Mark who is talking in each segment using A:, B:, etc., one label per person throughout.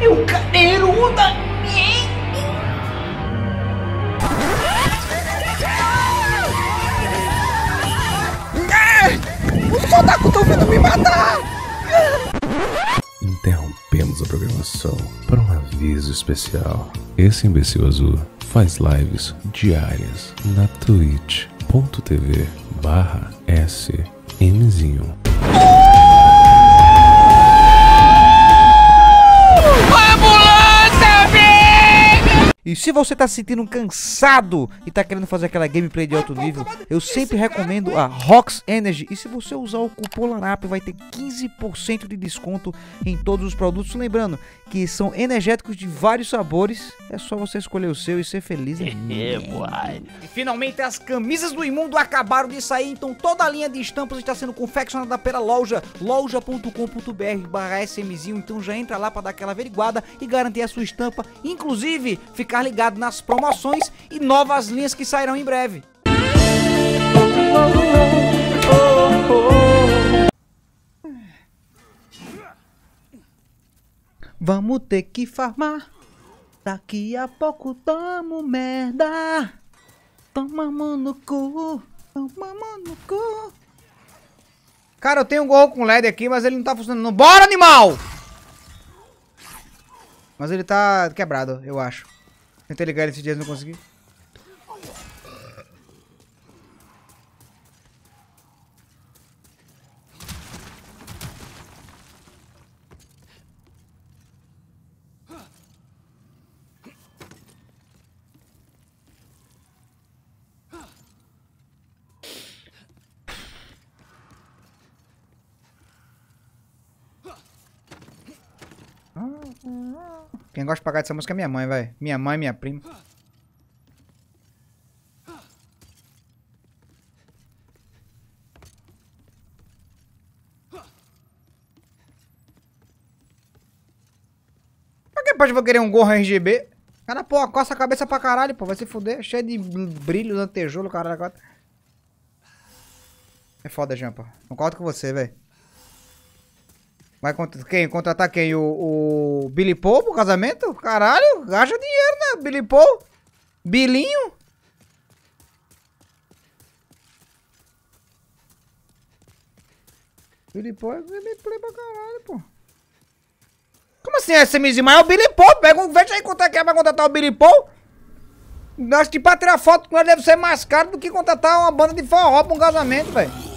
A: Eu quero também.
B: Os otaku estão vindo me matar!
C: Interrompemos a programação para um aviso especial. Esse imbecil azul faz lives diárias na twitch.tv barra smzinho.
B: E se você tá se sentindo cansado e tá querendo fazer aquela gameplay de alto nível, eu sempre recomendo a Rox Energy. E se você usar o cupom LARAP, vai ter 15% de desconto em todos os produtos. Lembrando que são energéticos de vários sabores. É só você escolher o seu e ser feliz. É,
A: E finalmente as camisas do imundo acabaram de sair, então toda a linha de estampas está sendo confeccionada pela loja loja.com.br barra smzinho, então já entra lá para dar aquela averiguada e garantir a sua estampa, inclusive ficar ligado nas promoções e novas linhas que sairão em breve.
B: Vamos ter que farmar. Daqui a pouco tamo merda. Tomamos no cu. Tomamos no cu.
A: Cara, eu tenho um gorro com LED aqui, mas ele não tá funcionando. Bora, animal! Mas ele tá quebrado, eu acho. Tentei ligar esses dias e não consegui. Quem gosta de pagar dessa música é minha mãe, vai. Minha mãe, minha prima. Pra que pode querer um gorro RGB? Cara, pô, coça a cabeça pra caralho, pô. Vai se fuder. Cheio de brilho, lantejoulo, caralho. É foda, Jampa. Concordo com você, velho. Vai contra quem? Contratar quem? O, o Billy Paul pro casamento? Caralho, gasta dinheiro, né? Billy Paul? Bilinho? Billy Paul é gameplay pra caralho, pô. Como assim é SMZ? Mas é o Billy Paul. Pega um, veja aí quanto é que é pra contratar o Billy Paul. Acho que pra tirar foto com ele deve ser mais caro do que contratar uma banda de forró pra um casamento, velho.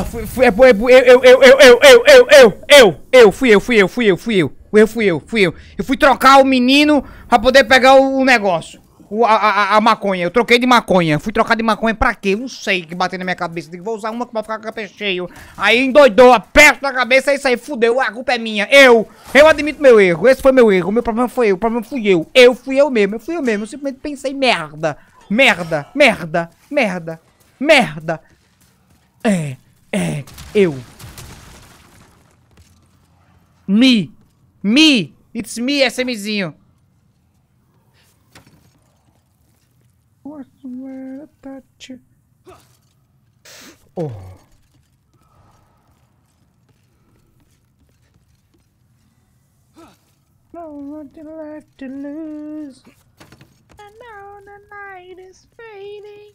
A: Ah, fui, fui, é, é, eu, eu, eu, eu, eu, eu, eu, eu, eu, eu, fui eu, fui eu, fui eu, fui eu, eu fui eu, fui eu. Eu fui trocar o menino pra poder pegar o, negócio. o- a, a, a maconha. Eu troquei de maconha. Fui trocar de maconha pra quê? Eu Não sei que bateu na minha cabeça. Digo, vou usar uma que vai ficar com o capê cheio. Aí endoidou, aperto na cabeça, é isso aí, fudeu. A culpa é minha. Eu. Eu admito meu erro. Esse foi meu erro. O meu problema foi eu. O problema fui eu. Eu fui eu mesmo. Eu fui eu mesmo. Eu simplesmente pensei merda. Merda. Merda. Merda. Merda. É. É. Eu. Me. Me. It's me, SMzinho. Oh. No nothing left to lose. I know the night is fading.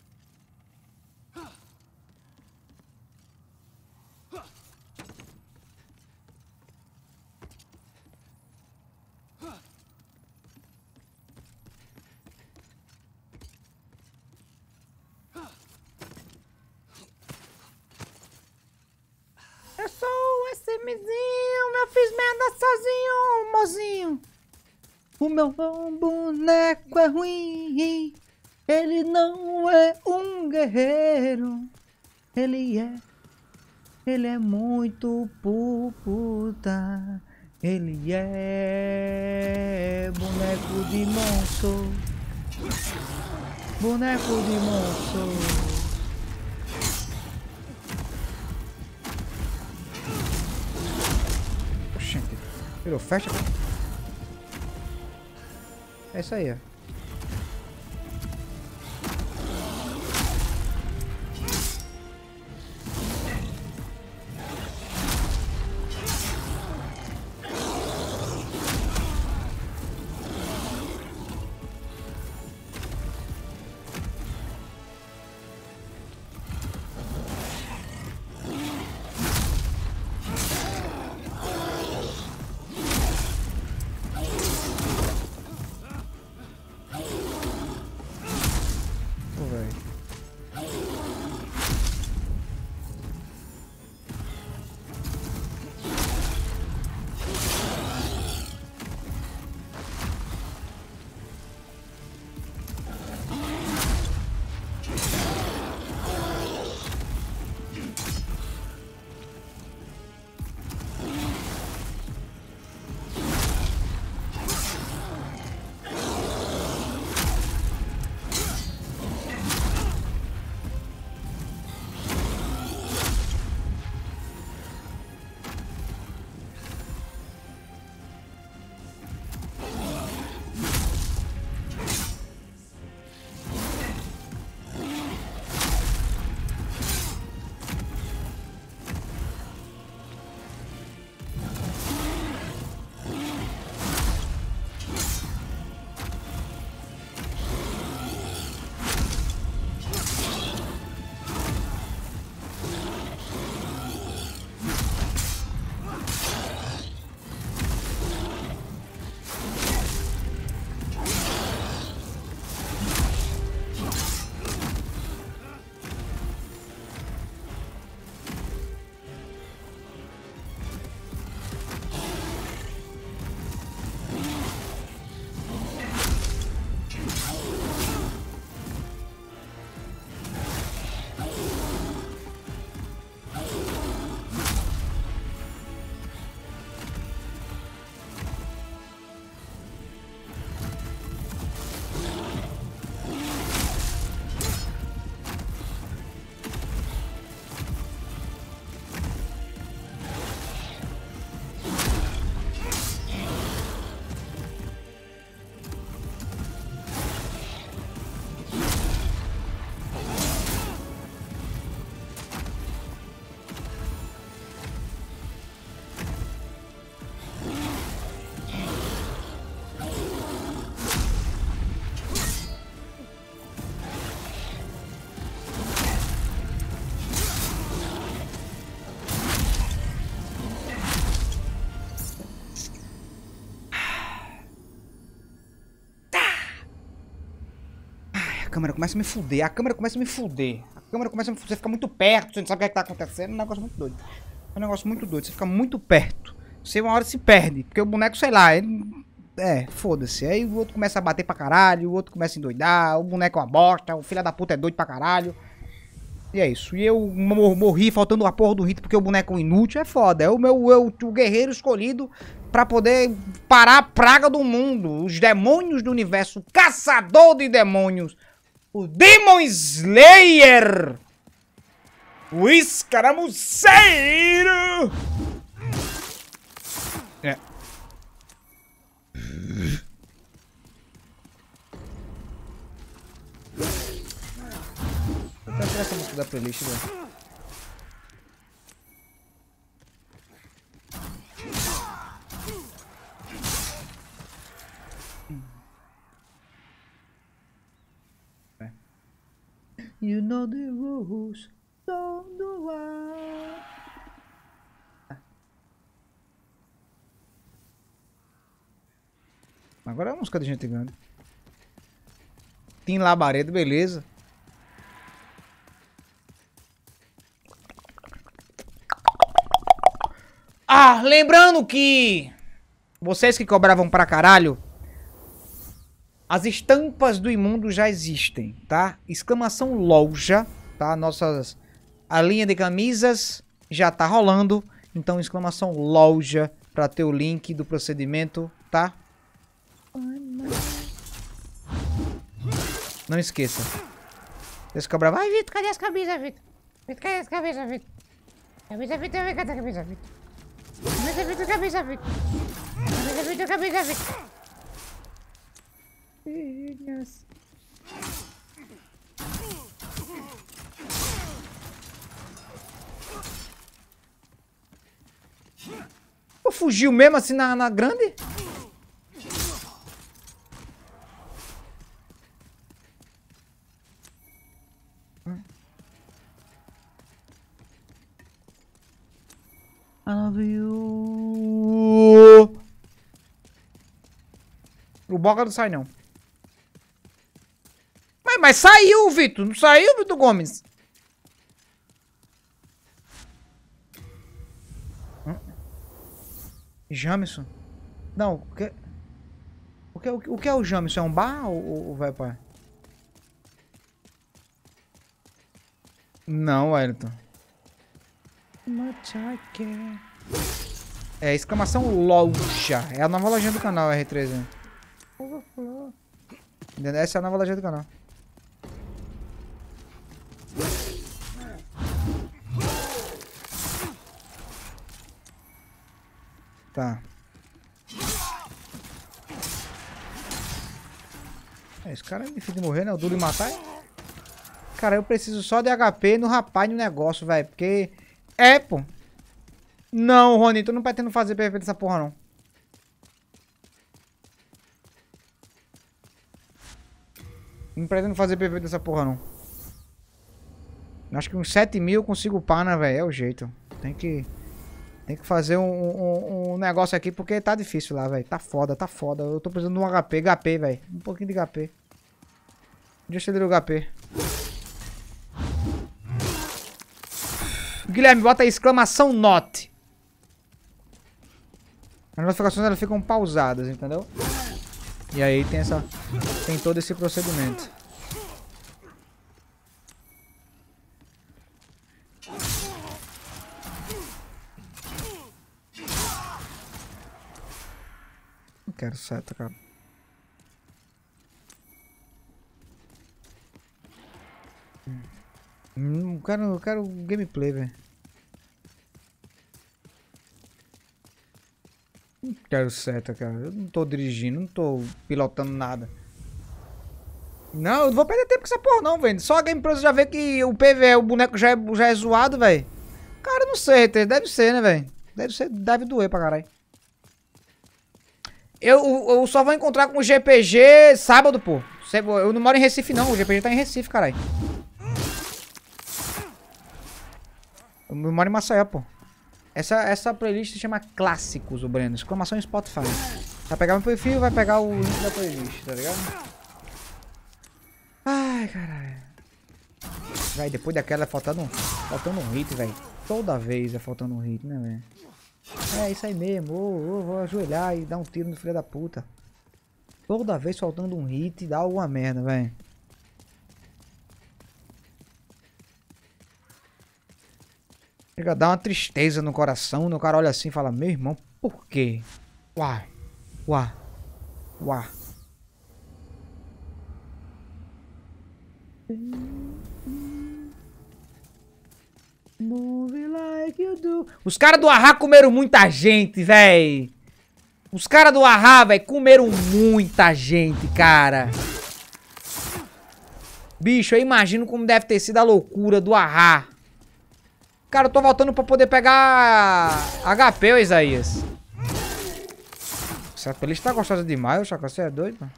A: O meu boneco é ruim, ele não é um guerreiro. Ele é, ele é muito pu- puta. Ele é boneco de monstro. Boneco de monstro. Oxente. Virou, fecha. É isso aí, câmera começa a me fuder, a câmera começa a me fuder. A câmera começa a me fuder, você fica muito perto, você não sabe o que, é que tá acontecendo, é um negócio muito doido. É um negócio muito doido, você fica muito perto. Você uma hora se perde, porque o boneco, sei lá, ele É, foda-se. Aí o outro começa a bater pra caralho, o outro começa a endoidar, o boneco é uma bosta, o filho da puta é doido pra caralho. E é isso. E eu mor- morri faltando a porra do rito porque o boneco é um inútil. É foda. É o meu eu, o guerreiro escolhido pra poder parar a praga do mundo. Os demônios do universo. Caçador de demônios. O Demon Slayer. O escaramuceiro. É. Vou até tirar essa música da playlist, velho. You know the rules, don't do I. Agora é uma música de gente grande. Tim Labaredo, beleza. Ah, lembrando que vocês que cobravam pra caralho, as estampas do imundo já existem, tá? Exclamação loja, tá? Nossas a linha de camisas já tá rolando, então exclamação loja pra ter o link do procedimento, tá? Não esqueça. Vocês cobravam, ai Vitor, cadê as camisas, Vitor? Vitor, cadê as camisas, Vitor? Camisa, Vitor, cadê a camisa, Vitor? Camisa, Vitor, camisa, Vitor. Camisa, Vitor, camisa, Vitor. Filhas. Pô, fugiu mesmo assim na, na grande? I love you. O Boca não sai, não. Mas, saiu, Vitor. Não saiu, Vitor Gomes? Hã? Jamison? Não, o que... O que, o que- é o Jamison? É um bar ou, ou, vai para? Não, Wellington. É, exclamação loja. É a nova lojinha do canal, R3. Overflow. Entendeu? Essa é a nova lojinha do canal. Tá. É, esse cara é difícil de morrer, né? O duro de matar. Cara, eu preciso só de HP no rapaz no negócio, velho. Porque. É, pô. Não, Rony, tu não pretendo fazer perfeito essa porra, não. Não pretendo fazer perfeito essa porra, não. Acho que uns 7 mil eu consigo upar, né, velho? É o jeito. Tem que. Tem que fazer um, um, um negócio aqui porque tá difícil lá, velho. Tá foda, tá foda. Eu tô precisando de um HP. HP, velho. Um pouquinho de HP. Deixa eu o HP. Guilherme, bota aí exclamação not. As notificações elas ficam pausadas, entendeu? E aí tem essa. Tem todo esse procedimento. Quero seta, cara. Eu quero, quero gameplay, velho. Não quero seta, cara. Eu não tô dirigindo, não tô pilotando nada. Não, eu não vou perder tempo com essa porra não, velho. Só a gameplay você já vê que o PVE, o boneco já é, já é zoado, velho. Cara, não sei. Deve ser, né, velho? Deve ser, deve doer pra caralho. Eu, eu só vou encontrar com o GPG sábado, pô. Eu não moro em Recife, não. O GPG tá em Recife, caralho. Eu moro em Maceió, pô. Essa, essa playlist se chama Clássicos, o Breno. Exclamação Spotify. Vai pegar meu perfil vai pegar o link da playlist, tá ligado? Ai, caralho. Vai, depois daquela faltando, faltando um hit, velho. Toda vez é faltando um hit, né, velho? É isso aí mesmo. Ô, ô, vou ajoelhar e dar um tiro no filho da puta. Toda vez faltando um hit dá alguma merda, velho. Chega a dar uma tristeza no coração, no cara olha assim e fala, meu irmão, por quê? Uá, uá, uá. Os caras do Arra comeram muita gente, véi. Os caras do Arra, véi, comeram muita gente, cara. Bicho, eu imagino como deve ter sido a loucura do Arra. Cara, eu tô voltando pra poder pegar HP, ô Isaías. Essa playlist tá gostosa demais, ô Chaco. Você é doido, mano?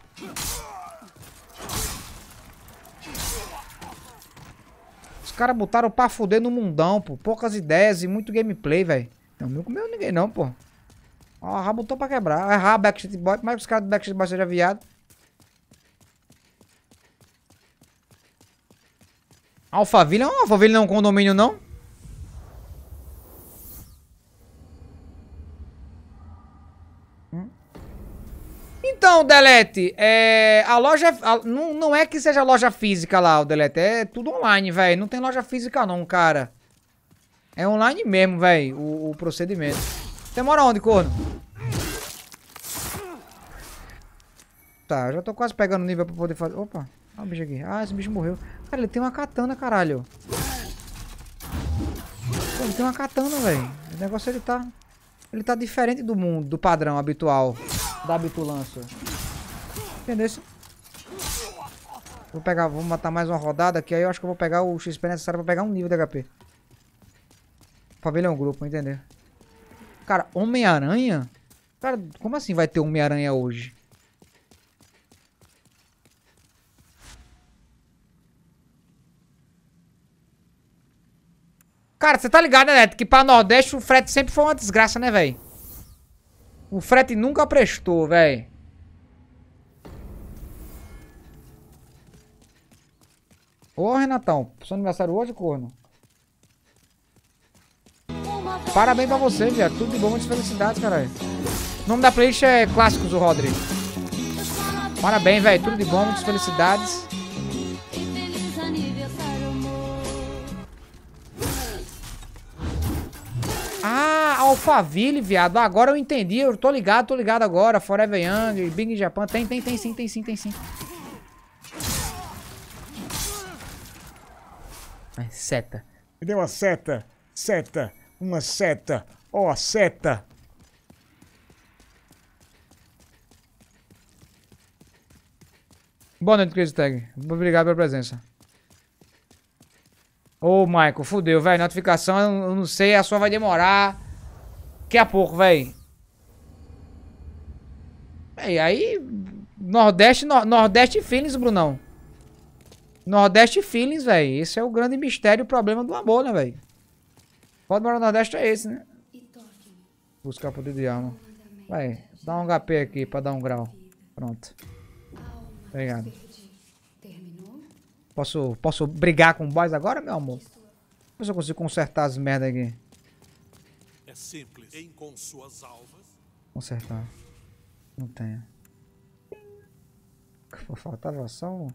A: Caras botaram pra fuder no mundão, pô. Poucas ideias e muito gameplay, velho. Não, não comeu ninguém não, pô. Ó, a botou pra quebrar. Errar Backstreet Boy. Como é que os caras do Backstreet Boy sejam viado? Alphaville? Não, Alphaville não é um condomínio, não? Então, Delete, é, a loja. A, não, não é que seja loja física lá, o Delete. É tudo online, velho. Não tem loja física, não, cara. É online mesmo, velho, o, o, procedimento. Você mora onde, corno? Tá, eu já tô quase pegando nível pra poder fazer. Opa, olha o bicho aqui. Ah, esse bicho morreu. Cara, ele tem uma katana, caralho. Pô, ele tem uma katana, velho. O negócio ele tá. Ele tá diferente do mundo, do padrão habitual da bitulância. Entendeu? Vou pegar, vou matar mais uma rodada aqui, aí eu acho que eu vou pegar o XP necessário pra pegar um nível de HP. Família é grupo, entender? Cara, Homem-Aranha? Cara, como assim vai ter Homem-Aranha hoje? Cara, você tá ligado, né, Que pra Nordeste o frete sempre foi uma desgraça, né, velho? O frete nunca prestou, velho. Ô, Renatão. Seu aniversário hoje, corno? Parabéns pra você, viado. Tudo de bom, muitas felicidades, caralho. O nome da playlist é Clássicos, o Rodri. Parabéns, velho. Tudo de bom, muitas felicidades. Alphaville, viado. Agora eu entendi. Eu tô ligado, tô ligado agora. Forever Young, Big Japan. Tem, tem, tem sim, tem sim, tem sim. Ai, seta. Me deu uma seta. Seta. Uma seta. Ó, oh, seta. Boa noite, Chris Tag. Obrigado pela presença. Ô, oh, Michael, fudeu, velho. Notificação, eu não sei, a sua vai demorar. Daqui a pouco, velho. E aí, Nordeste, no, Nordeste Feelings, Brunão. Nordeste Feelings, velho. Esse é o grande mistério, o problema do amor, né, velho? Pode morar no Nordeste é esse, né? Buscar poder de alma. Vai, dá um HP aqui pra dar um grau. Pronto. Obrigado. Posso, posso brigar com o boys agora, meu amor? Ver se eu consigo consertar as merdas aqui
D: simples em com suas alvas.
A: Consertar. Não tenho. Faltava só um.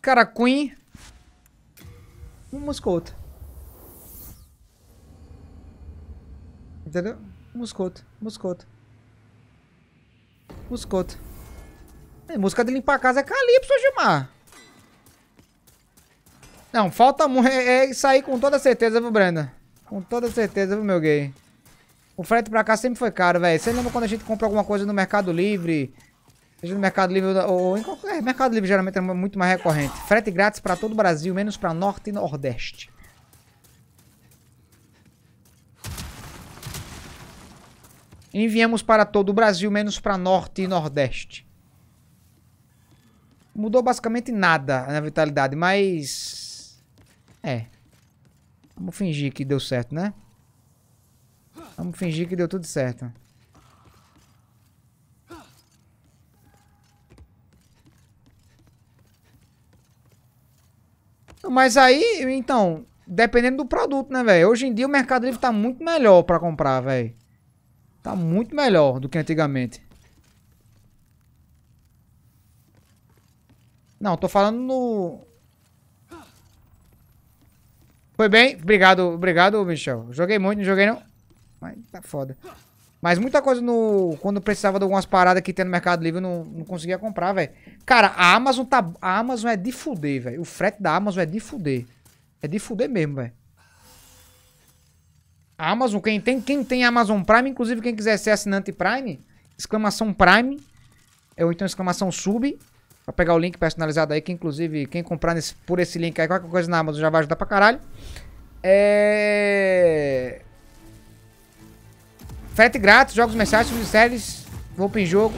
A: Cara, Queen. Um moscoto. Entendeu? Moscoto. Moscoto. Moscoto. É, música de limpar a casa é Calypso, Gilmar. Não, falta. É, é isso aí com toda certeza, viu, Brenda? Com toda certeza, viu, meu gay? O frete pra cá sempre foi caro, velho. Você lembra quando a gente compra alguma coisa no Mercado Livre? Seja no Mercado Livre ou em qualquer Mercado Livre, geralmente é muito mais recorrente. Frete grátis pra todo o Brasil, menos pra Norte e Nordeste. Enviamos para todo o Brasil, menos para Norte e Nordeste. Mudou basicamente nada na vitalidade, mas... É. Vamos fingir que deu certo, né? Vamos fingir que deu tudo certo. mas aí, então, dependendo do produto, né, velho? Hoje em dia o Mercado Livre tá muito melhor pra comprar, velho. Tá muito melhor do que antigamente. Não, tô falando no... Foi bem? Obrigado, obrigado, Michel. Joguei muito, não joguei não. Mas tá foda. Mas muita coisa no. Quando precisava de algumas paradas que tem no Mercado Livre, eu não, não conseguia comprar, velho. Cara, a Amazon tá. A Amazon é de fuder, velho. O frete da Amazon é de fuder. É de fuder mesmo, velho. Amazon, quem tem, quem tem Amazon Prime, inclusive quem quiser ser assinante Prime, exclamação Prime, ou então exclamação Sub, pra pegar o link personalizado aí, que inclusive quem comprar nesse, por esse link aí, qualquer coisa na Amazon já vai ajudar pra caralho. É... Frete grátis, jogos mensais, séries, roupa em jogo.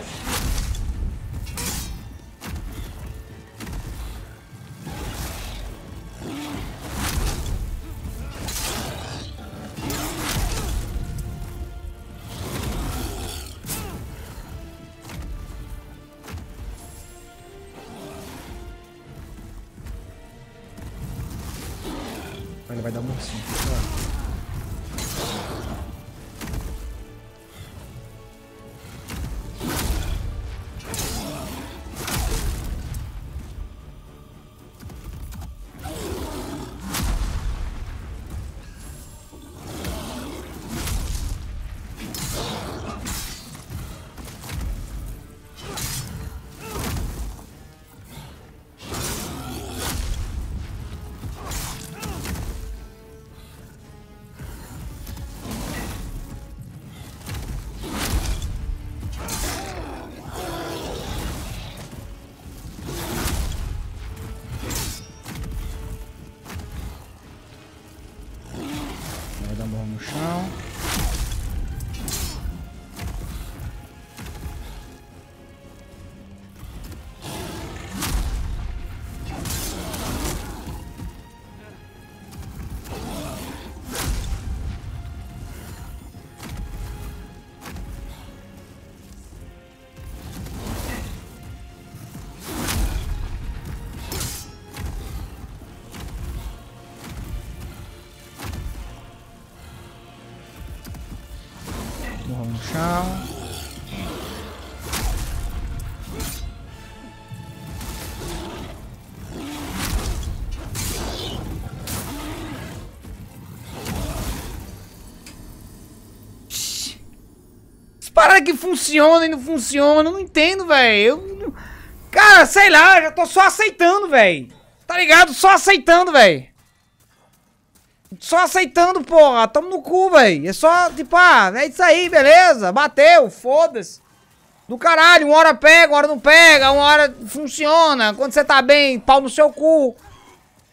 A: Morro no chão. As paradas que funcionam e não funcionam, eu não entendo, velho. Cara, sei lá, já tô só aceitando, velho. Tá ligado? Só aceitando, velho. Só aceitando, porra. Tamo no cu, velho. É só, tipo, ah, é isso aí, beleza. Bateu, foda-se. Do caralho, uma hora pega, uma hora não pega, uma hora funciona. Quando você tá bem, pau no seu cu.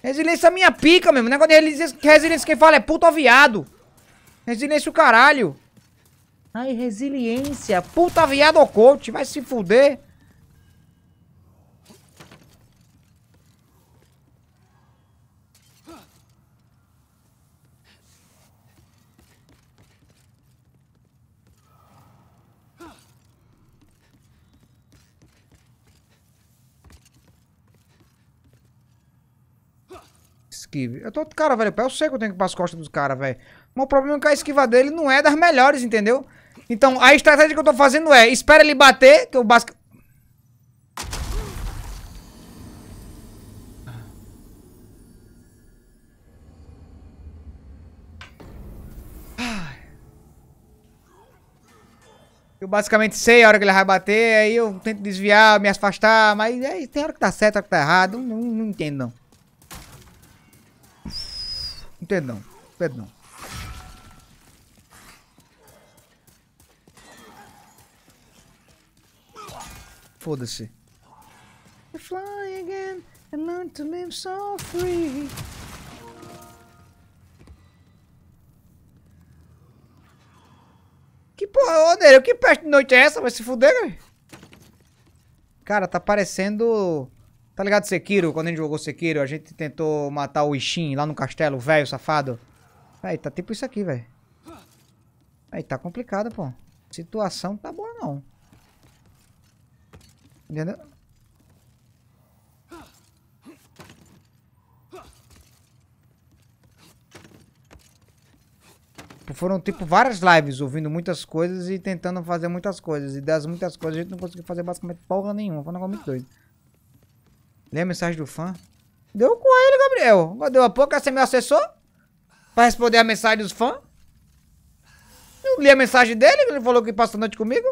A: Resiliência é minha pica, mesmo. Negócio de resiliência, resiliência quem fala é puto ou viado. Resiliência o caralho. Ai, resiliência. Puta viado ou coach. Vai se fuder. Esquive. Eu tô, cara, velho, eu sei que eu tenho que ir pras costas dos caras, velho. Mas o problema é que a esquiva dele não é das melhores, entendeu? Então, a estratégia que eu tô fazendo é, espera ele bater, que eu basco... Eu basicamente sei a hora que ele vai bater, aí eu tento desviar, me afastar, mas aí tem hora que tá certo, hora que tá errado, não, não entendo não. Entendo não, entendo não. Foda-se. Fly again and learn to live so free. Que porra, ô Neiro, que peste de noite é essa? Vai se fuder, velho? Cara, tá parecendo. Tá ligado Sekiro? Quando a gente jogou Sekiro, a gente tentou matar o Ishin lá no castelo, velho safado. Véi, tá tipo isso aqui, velho. Aí tá complicado, pô. Situação tá boa, não. Entendeu? Foram, tipo, várias lives ouvindo muitas coisas e tentando fazer muitas coisas. E das muitas coisas a gente não conseguiu fazer basicamente porra nenhuma. Foi um negócio muito doido. Lê a mensagem do fã. Deu com ele, Gabriel. Deu a pouco, você é meu assessor? Pra responder a mensagem dos fãs? Eu li a mensagem dele, ele falou que passa a noite comigo.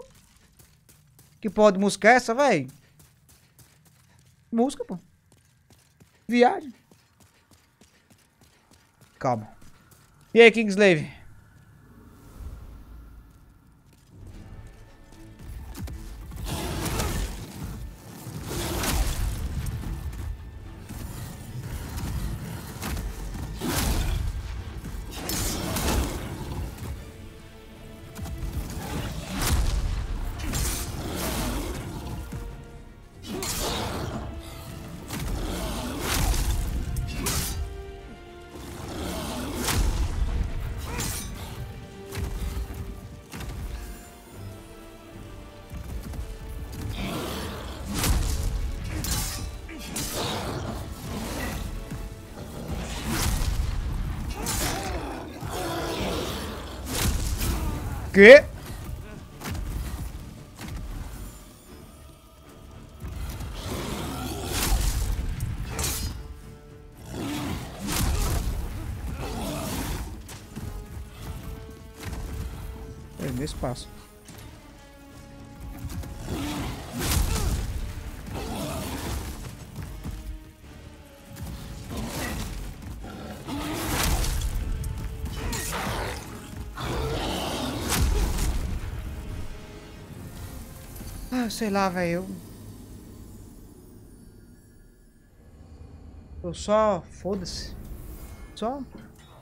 A: Que porra de música é essa, véi? Música, pô. Viagem. Calma. E aí, Kingslave? ¿Qué? É nesse passo. Ah, sei lá, velho. Eu... só. Foda-se. Só.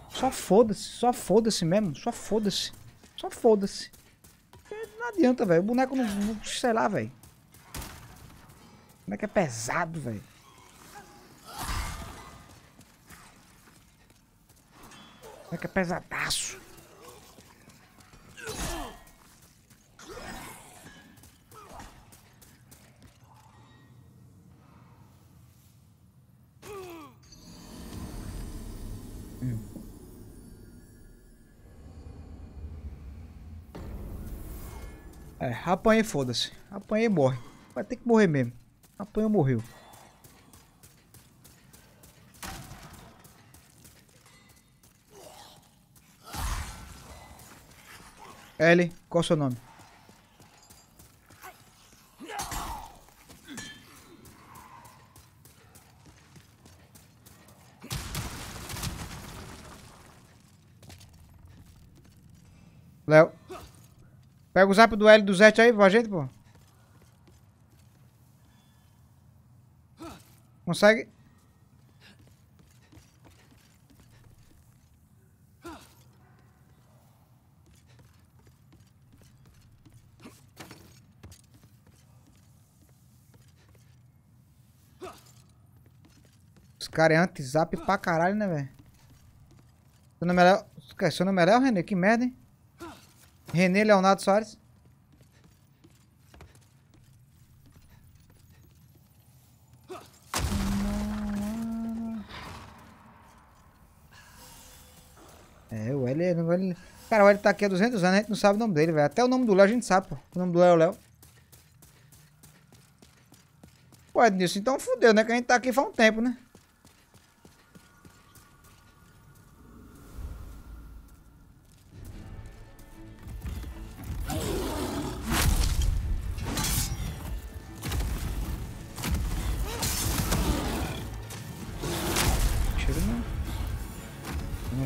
A: Só foda-se. Só foda-se mesmo. Só foda-se. Só foda-se. Não adianta, velho. O boneco não, não. Sei lá, velho. O boneco é pesado, velho. O boneco é pesadaço. Apanhei, foda-se. Apanhei morre. Vai ter que morrer mesmo. Apanhou, morreu. Ellie, qual é o seu nome? Léo. Pega o zap do L do Zete aí pra gente, pô. Consegue? Os caras é anti-zap pra caralho, né, velho? Seu nome é Léo... Seu nome é Léo, René? Que merda, hein? René Leonardo Soares. É, o L, L... Cara, o L tá aqui há 200 anos, a gente não sabe o nome dele, velho. Até o nome do Léo a gente sabe, pô. O nome do Léo é o Léo. Pô, Ednilson, então fudeu, né? Que a gente tá aqui faz um tempo, né?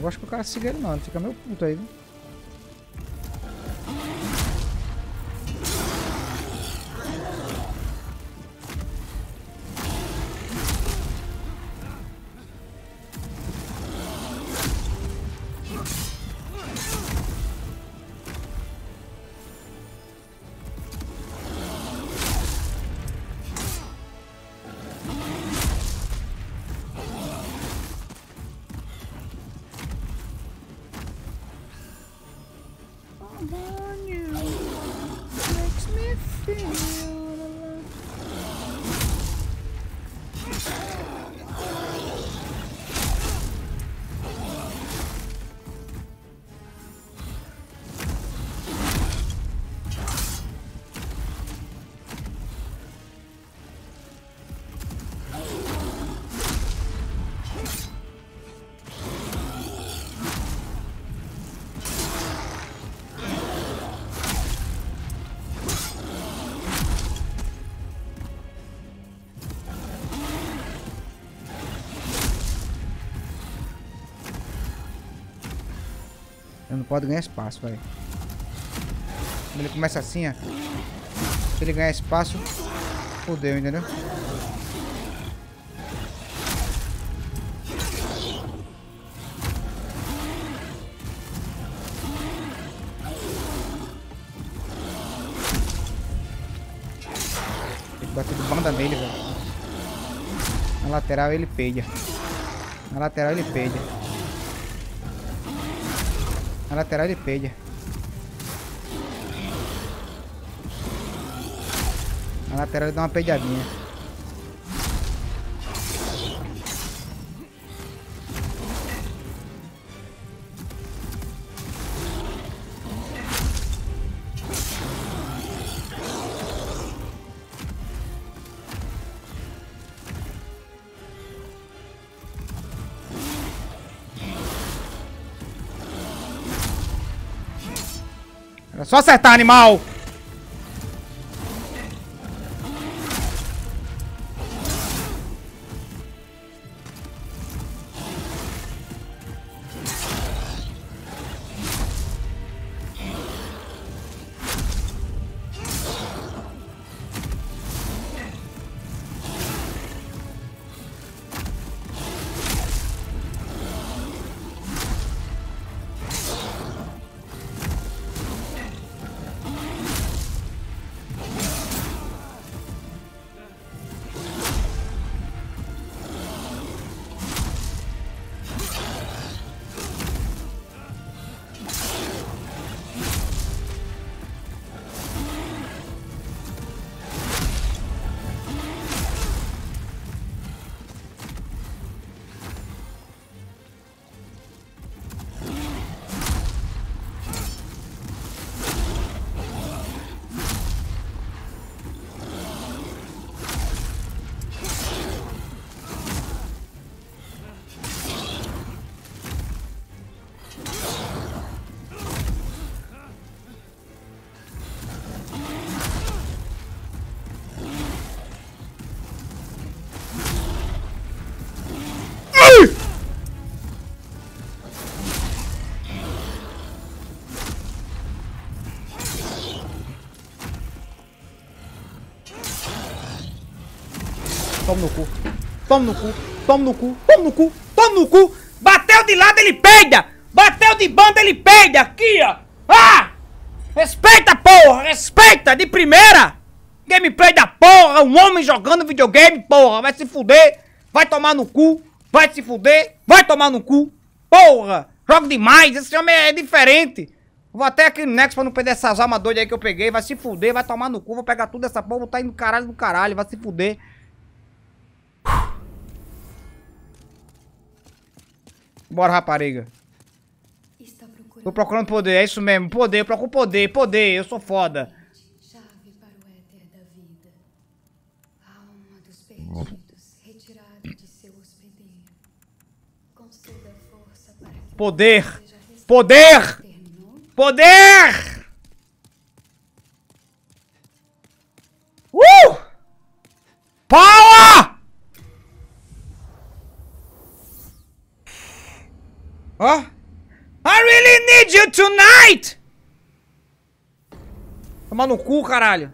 A: Gosto que o cara siga ele não, ele fica meio puto aí? Não pode ganhar espaço, velho. Quando ele começa assim, ó. Se ele ganhar espaço, fodeu, entendeu? Bater de banda nele, velho. Na lateral ele peida. Na lateral ele peida. Na lateral ele peida. Na lateral dá uma peidadinha. Só acertar, animal! Toma no cu. Toma no cu. Toma no cu. Toma no cu. Toma no cu. Bateu de lado, ele peida. Bateu de banda, ele peida. Aqui, ó. Ah! Respeita, porra. Respeita. De primeira. Gameplay da porra. Um homem jogando videogame, porra. Vai se fuder. Vai tomar no cu. Vai se fuder. Vai tomar no cu. Porra. Joga demais. Esse homem é diferente. Vou até aqui no Nexo pra não perder essas almas doidas aí que eu peguei. Vai se fuder, vai tomar no cu. Vou pegar tudo essa porra, vou tá indo caralho do caralho. Vai se fuder. Bora, rapariga. Tô procurando poder, é isso mesmo. Poder, eu procuro poder, poder. Eu sou foda.
E: chave para o éter da
A: Ó. I really need you tonight! Toma no cu, caralho.